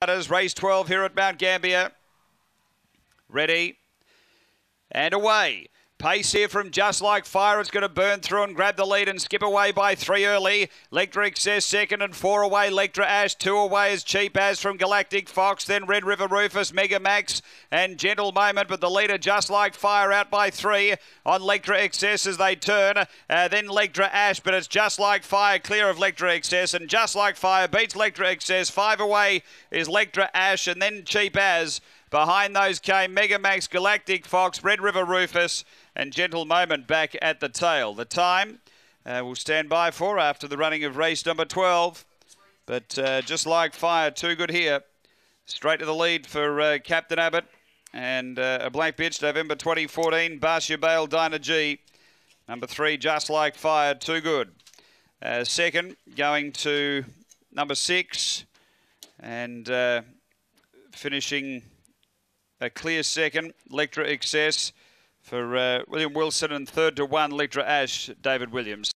Race 12 here at Mount Gambier. Ready. And away. Pace here from Just Like Fire. It's going to burn through and grab the lead and skip away by three early. Lectra Excess second and four away. Lectra Ash two away as cheap as from Galactic Fox. Then Red River Rufus, Mega Max and Gentle Moment. But the leader Just Like Fire out by three on Lectra Excess as they turn. Uh, then Lectra Ash, but it's Just Like Fire clear of Lectra Excess. And Just Like Fire beats Lectra Excess. Five away is Lectra Ash and then Cheap As. Behind those came Megamax Galactic Fox, Red River Rufus, and Gentle Moment back at the tail. The time uh, we'll stand by for after the running of race number 12. But uh, just like fire, too good here. Straight to the lead for uh, Captain Abbott. And uh, a blank pitch, November 2014, Barcia Bale, Dinah G. Number three, just like fire, too good. Uh, second, going to number six. And uh, finishing a clear second, Lectra Excess for uh, William Wilson, and third to one, Lectra Ash, David Williams.